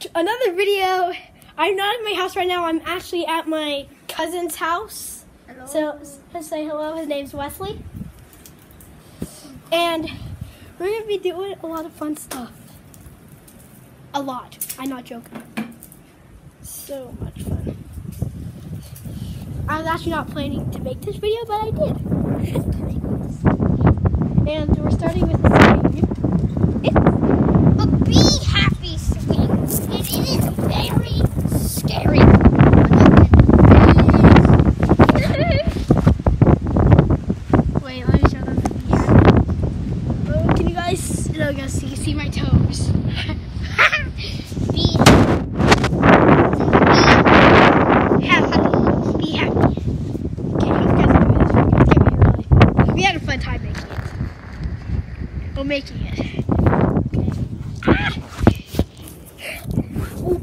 to another video. I'm not at my house right now. I'm actually at my cousin's house. Hello. So let's say hello. His name's Wesley. And we're gonna be doing a lot of fun stuff. A lot. I'm not joking. So much fun. I was actually not planning to make this video, but I did. and we're starting with the swing. a be happy swing. And it is very scary. Wait, let me show them the view. Oh, can you guys? No, guys, you can see my toes. be happy. Be happy. Okay, you guys do this. It's gonna be really. We had a fun time making it. Well, making it. Ah! Oh.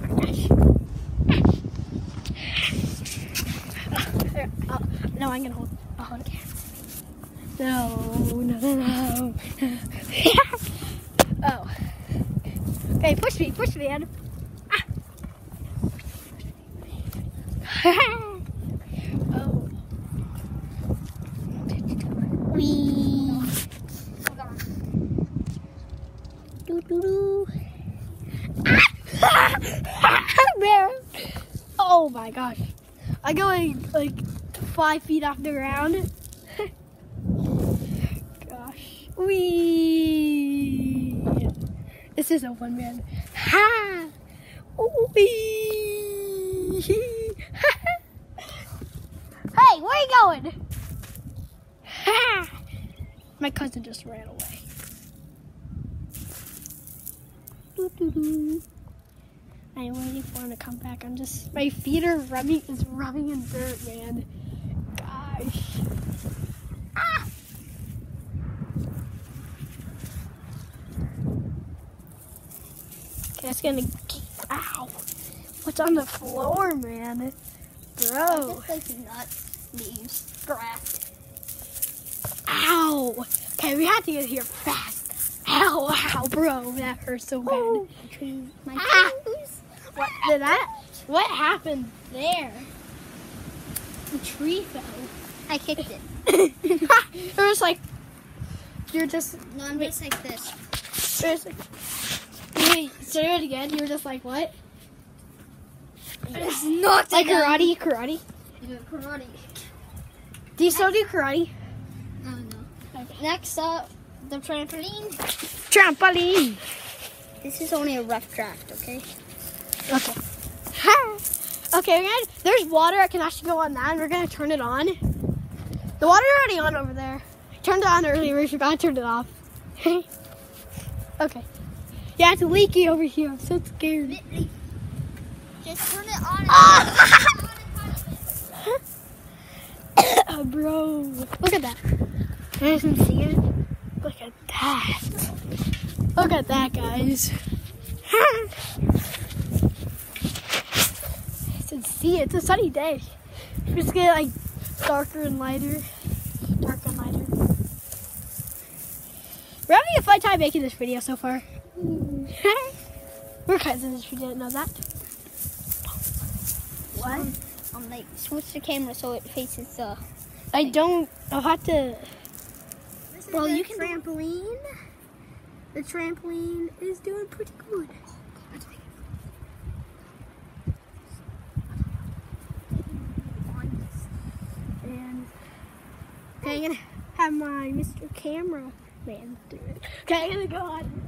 Ah. Oh, no, I'm gonna hold. I'll hold it. No, no, no, no. oh. Okay, push me, push me, Adam. Ah. oh. Wee. Doo doo doo. Bear. Oh my gosh. I go like, five feet off the ground. gosh. Wee. This is a fun, man. Ha! Wee. hey, where are you going? Ha! My cousin just ran away. Doo doo doo. I'm waiting for him to come back. I'm just my feet are rubbing is rubbing in dirt, man. Gosh. Ah! Okay, that's gonna. Ow! What's on the floor, man? Bro. Just like nuts, leaves, grass. Ow! Okay, we have to get here fast. Ow, ow, bro, that hurts so bad. Tree. My Ah. Did that? What happened there? The tree fell. I kicked it. it was like you're just. No, I'm just like this. Like, wait, say it again. You were just like what? It's not Like karate, karate. Karate. Do you still do karate? Oh no. Next up, the trampoline. Trampoline. This is only a rough draft, okay? Okay. okay, we're gonna, there's water. I can actually go on that, and we're gonna turn it on. The water's already on over there. I turned it on earlier. We forgot to turn it off. okay. Yeah, it's leaky over here. I'm so scared. Just turn it on. Oh, bro, look at that. You guys can see it. Look at that. Look at that, guys. See it. It's a sunny day. It's just getting like darker and lighter, darker and lighter. We're having a fun time making this video so far. We're cousins. If you didn't know that. What? Um, I'm like switch the camera so it faces the. I don't. I'll have to. Well, you can. trampoline. The trampoline is doing pretty good. And okay, I'm gonna have my Mr. Camera man do it. Okay, I'm gonna go on.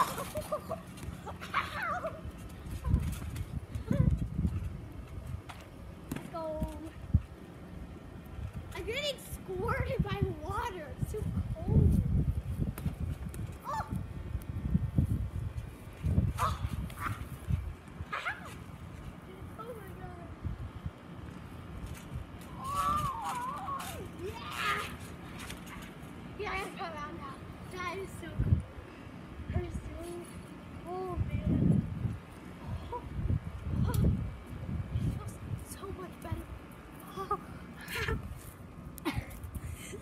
Ow!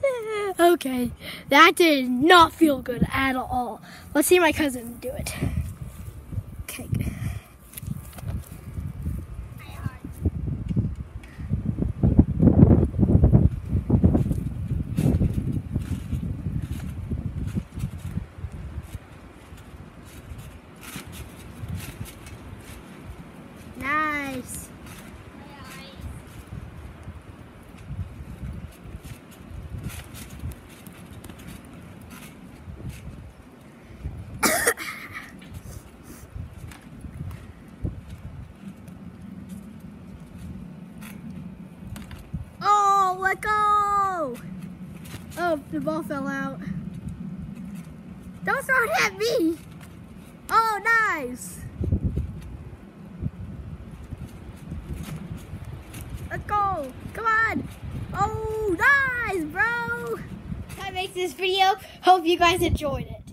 Okay, that did not feel good at all. Let's see my cousin do it. Okay. Nice. Oh, let go! Oh, the ball fell out. Don't throw it at me! Oh, nice! Let's go! Come on! Oh, nice, bro! That makes this video. Hope you guys enjoyed it.